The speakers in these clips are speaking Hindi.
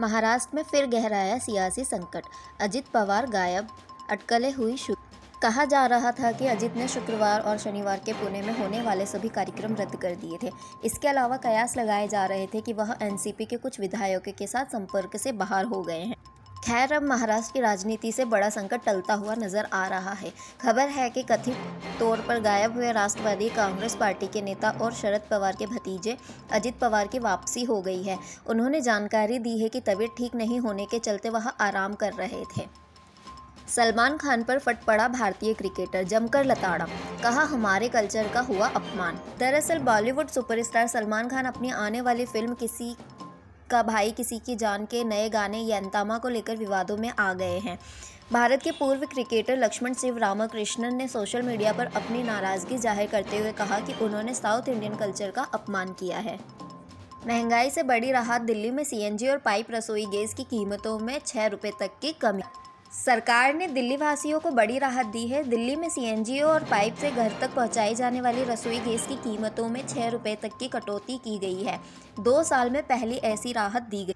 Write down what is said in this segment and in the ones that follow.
महाराष्ट्र में फिर गहराया सियासी संकट। अजित पवार गायब, अटकले हुई कहा जा रहा था कि अजित ने शुक्रवार और शनिवार के पुणे में होने वाले सभी कार्यक्रम रद्द कर दिए थे। इसके अलावा कयास लगाए जा रहे थे कि वह एनसीपी के कुछ विधायकों के साथ संपर्क से बाहर हो गए हैं। खैर, अब महाराष्ट्र की राजनीति से बड़ा संकट टलता हुआ नज़र आ रहा है। खबर है कि कथित तौर पर गायब हुए राष्ट्रवादी कांग्रेस पार्टी के नेता और शरद पवार के भतीजे अजित पवार की वापसी हो गई है। उन्होंने जानकारी दी है कि तबीयत ठीक नहीं होने के चलते वह आराम कर रहे थे। सलमान खान पर फट पड़ा भारतीय क्रिकेटर, जमकर लताड़ा। कहा, हमारे कल्चर का हुआ अपमान। दरअसल बॉलीवुड सुपरस्टार सलमान खान अपनी आने वाली फ़िल्म किसी का भाई किसी की जान के नए गाने यंतामा को लेकर विवादों में आ गए हैं। भारत के पूर्व क्रिकेटर लक्ष्मण शिव रामाकृष्णन ने सोशल मीडिया पर अपनी नाराज़गी ज़ाहिर करते हुए कहा कि उन्होंने साउथ इंडियन कल्चर का अपमान किया है। महँगाई से बड़ी राहत, दिल्ली में सीएनजी और पाइप रसोई गैस की कीमतों में छः रुपये तक की कमी। सरकार ने दिल्ली वासियों को बड़ी राहत दी है। दिल्ली में सीएनजी और पाइप से घर तक पहुंचाई जाने वाली रसोई गैस की कीमतों में छः रुपये तक की कटौती की गई है। दो साल में पहली ऐसी राहत दी गई।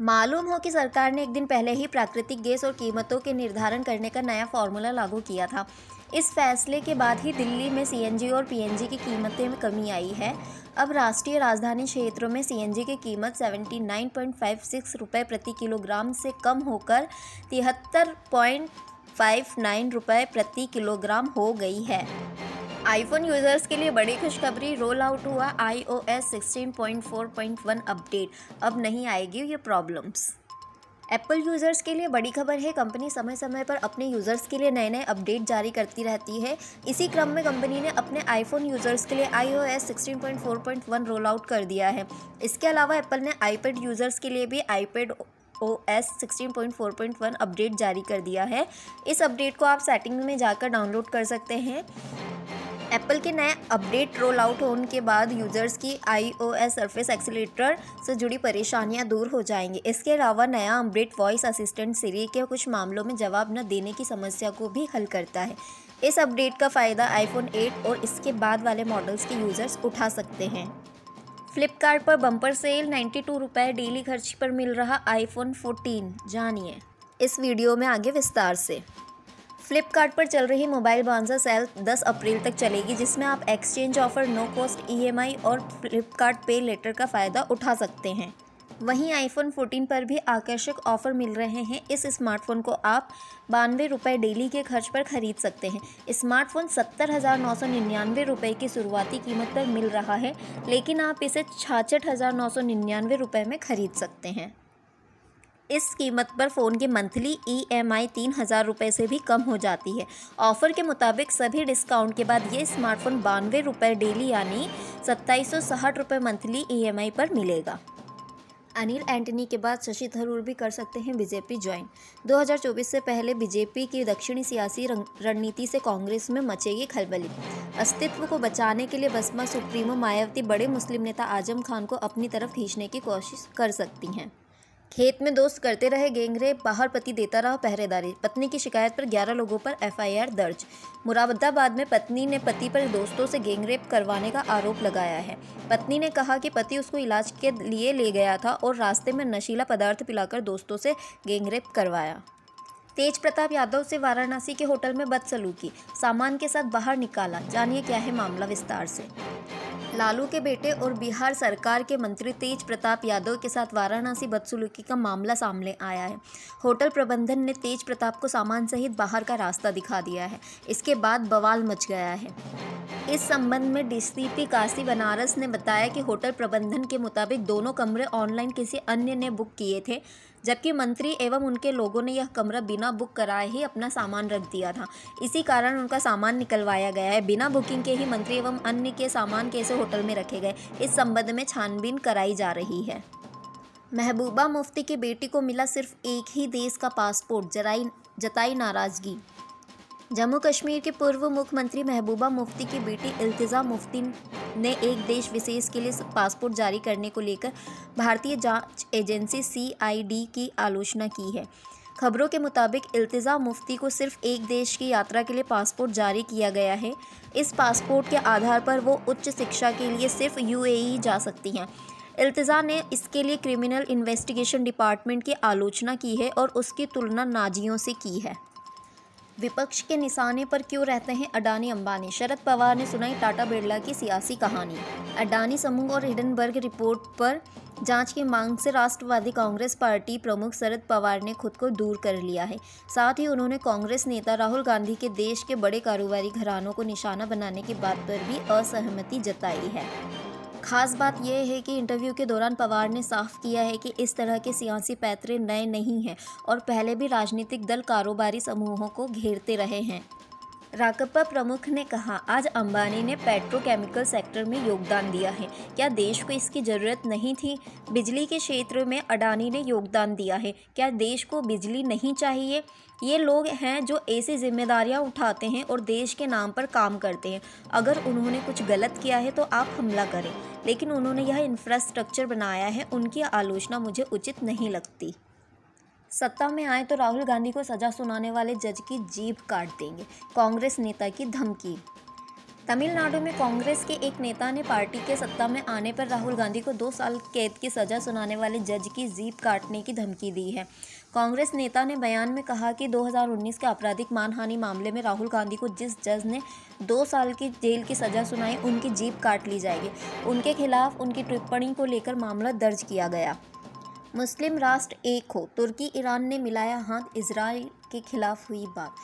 मालूम हो कि सरकार ने एक दिन पहले ही प्राकृतिक गैस और कीमतों के निर्धारण करने का नया फॉर्मूला लागू किया था। इस फैसले के बाद ही दिल्ली में सीएनजी और पीएनजी की कीमतें में कमी आई है। अब राष्ट्रीय राजधानी क्षेत्रों में सीएनजी की कीमत 79.56 रुपए प्रति किलोग्राम से कम होकर तिहत्तर पॉइंट फाइव नाइन रुपये प्रति किलोग्राम हो गई है। आईफोन यूज़र्स के लिए बड़ी खुशखबरी रोल आउट हुआ iOS sixteen point point one update अब नहीं आएगी ये प्रॉब्लम्स एप्पल यूज़र्स के लिए बड़ी खबर है कंपनी समय समय पर अपने यूज़र्स के लिए नए नए अपडेट जारी करती रहती है। इसी क्रम में कंपनी ने अपने आईफोन यूज़र्स के लिए iOS sixteen point four point one roll out कर दिया है। इसके अलावा एप्पल ने आईपैड यूज़र्स के लिए भी iPad O S sixteen update जारी कर दिया है। इस अपडेट को आप सेटिंग में जाकर डाउनलोड कर सकते हैं। एप्पल के नए अपडेट रोल आउट होने के बाद यूज़र्स की आई ओ एस सर्फेस एक्सीटर से जुड़ी परेशानियाँ दूर हो जाएँगी। इसके अलावा नया अपडेट वॉइस असिस्टेंट सीरी के कुछ मामलों में जवाब न देने की समस्या को भी हल करता है। इस अपडेट का फ़ायदा आईफोन 8 और इसके बाद वाले मॉडल्स के यूज़र्स उठा सकते हैं। फ्लिपकार्ट पर bumper sale ninety two daily खर्च पर मिल रहा आईफोन 14 जानिए। इस वीडियो में आगे विस्तार से। फ्लिपकार्ट पर चल रही मोबाइल बांसा सेल 10 अप्रैल तक चलेगी, जिसमें आप exchange offer, no cost, EMI और फ्लिपकार्ट पे लेटर का फ़ायदा उठा सकते हैं। वहीं आईफोन 14 पर भी आकर्षक ऑफ़र मिल रहे हैं। इस स्मार्टफ़ोन को आप बानवे रुपये डेली के खर्च पर खरीद सकते हैं। स्मार्टफ़ोन सत्तर हज़ार नौ सौ निन्यानवे रुपये की शुरुआती कीमत पर मिल रहा है, लेकिन आप इसे छाछठ हज़ार नौ सौ निन्यानवे रुपये में खरीद सकते हैं। इस कीमत पर फ़ोन की मंथली ई एम आई तीन हज़ार रुपये से भी कम हो जाती है। ऑफ़र के मुताबिक सभी डिस्काउंट के बाद ये स्मार्टफ़ोन बानवे रुपये डेली यानी सत्ताईस सौ साठ रुपये मंथली ई एम आई पर मिलेगा। अनिल एंटनी के बाद शशि थरूर भी कर सकते हैं बीजेपी ज्वाइन। 2024 से पहले बीजेपी की दक्षिणी सियासी रणनीति से कांग्रेस में मचेगी खलबली। अस्तित्व को बचाने के लिए बसपा सुप्रीमो मायावती बड़े मुस्लिम नेता आज़म खान को अपनी तरफ़ खींचने की कोशिश कर सकती हैं। खेत में दोस्त करते रहे गैंगरेप बाहर पति देता रहा पहरेदारी। पत्नी की शिकायत पर 11 लोगों पर एफआईआर दर्ज। मुरादाबाद में पत्नी ने पति पर दोस्तों से गैंगरेप करवाने का आरोप लगाया है। पत्नी ने कहा कि पति उसको इलाज के लिए ले गया था और रास्ते में नशीला पदार्थ पिलाकर दोस्तों से गैंगरेप करवाया। तेज प्रताप यादव से वाराणसी के होटल में बदसलूकी। सामान के साथ बाहर निकाला। जानिए क्या है मामला विस्तार से। लालू के बेटे और बिहार सरकार के मंत्री तेज प्रताप यादव के साथ वाराणसी बदसलूकी का मामला सामने आया है। होटल प्रबंधन ने तेज प्रताप को सामान सहित बाहर का रास्ता दिखा दिया है। इसके बाद बवाल मच गया है। इस संबंध में डीसीपी काशी बनारस ने बताया कि होटल प्रबंधन के मुताबिक दोनों कमरे ऑनलाइन किसी अन्य ने बुक किए थे। जबकि मंत्री एवं उनके लोगों ने यह कमरा बिना बुक कराए ही अपना सामान रख दिया था। इसी कारण उनका सामान निकलवाया गया है। बिना बुकिंग के ही मंत्री एवं अन्य के सामान कैसे होटल में रखे गए, इस संबंध में छानबीन कराई जा रही है। महबूबा मुफ्ती की बेटी को मिला सिर्फ़ एक ही देश का पासपोर्ट, जराई जताई नाराज़गी। जम्मू कश्मीर के पूर्व मुख्यमंत्री महबूबा मुफ्ती की बेटी इल्तिज़ा मुफ्ती ने एक देश विशेष के लिए पासपोर्ट जारी करने को लेकर भारतीय जाँच एजेंसी सीआईडी की आलोचना की है। खबरों के मुताबिक इल्तिज़ा मुफ्ती को सिर्फ़ एक देश की यात्रा के लिए पासपोर्ट जारी किया गया है। इस पासपोर्ट के आधार पर वो उच्च शिक्षा के लिए सिर्फ़ यूएई जा सकती हैं। इल्तजा ने इसके लिए क्रिमिनल इन्वेस्टिगेशन डिपार्टमेंट की आलोचना की है और उसकी तुलना नाजियों से की है। विपक्ष के निशाने पर क्यों रहते हैं अडानी अंबानी? शरद पवार ने सुनाई टाटा बिरला की सियासी कहानी। अडानी समूह और हिडनबर्ग रिपोर्ट पर जाँच की मांग से राष्ट्रवादी कांग्रेस पार्टी प्रमुख शरद पवार ने खुद को दूर कर लिया है। साथ ही उन्होंने कांग्रेस नेता राहुल गांधी के देश के बड़े कारोबारी घरानों को निशाना बनाने की बात पर भी असहमति जताई है। खास बात यह है कि इंटरव्यू के दौरान पवार ने साफ़ किया है कि इस तरह के सियासी पैतरे नए नहीं हैं और पहले भी राजनीतिक दल कारोबारी समूहों को घेरते रहे हैं। राकपा प्रमुख ने कहा, आज अंबानी ने पेट्रोकेमिकल सेक्टर में योगदान दिया है। क्या देश को इसकी ज़रूरत नहीं थी? बिजली के क्षेत्र में अडानी ने योगदान दिया है। क्या देश को बिजली नहीं चाहिए? ये लोग हैं जो ऐसी जिम्मेदारियाँ उठाते हैं और देश के नाम पर काम करते हैं। अगर उन्होंने कुछ गलत किया है तो आप हमला करें। लेकिन उन्होंने यह इंफ्रास्ट्रक्चर बनाया है, उनकी आलोचना मुझे उचित नहीं लगती। सत्ता में आए तो राहुल गांधी को सजा सुनाने वाले जज की जीभ काट देंगे, कांग्रेस नेता की धमकी। तमिलनाडु में कांग्रेस के एक नेता ने पार्टी के सत्ता में आने पर राहुल गांधी को दो साल कैद की सजा सुनाने वाले जज की जीप काटने की धमकी दी है। कांग्रेस नेता ने बयान में कहा कि 2019 के आपराधिक मानहानि मामले में राहुल गांधी को जिस जज ने दो साल की जेल की सजा सुनाई, उनकी जीप काट ली जाएगी। उनके खिलाफ उनकी टिप्पणी को लेकर मामला दर्ज किया गया। मुस्लिम राष्ट्र एक हो। तुर्की ईरान ने मिलाया हाथ इसराइल के खिलाफ हुई बात।